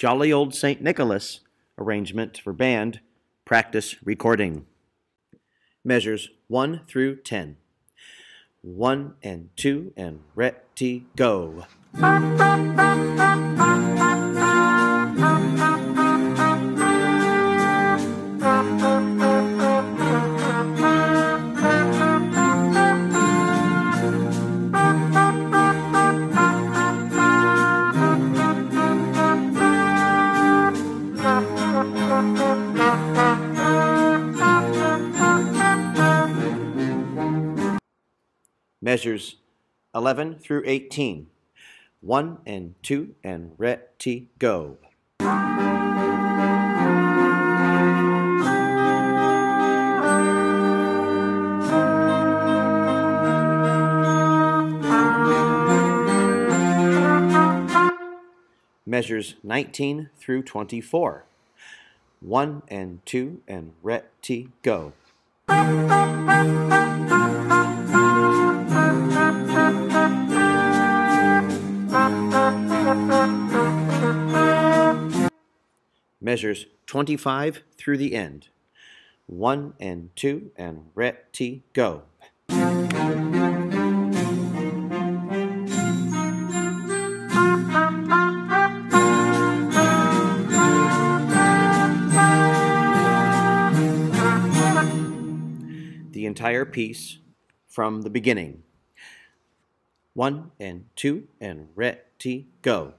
Jolly Old St. Nicholas arrangement for band practice recording. Measures 1 through 10. 1 and 2 and ready go. Measures 11 through 18. 1 and 2 and ready go. Measures 19 through 24. 1 and 2 and ready go. Measures 25 through the end. 1 and 2 and ready go. The entire piece from the beginning. 1 and 2 and ready go.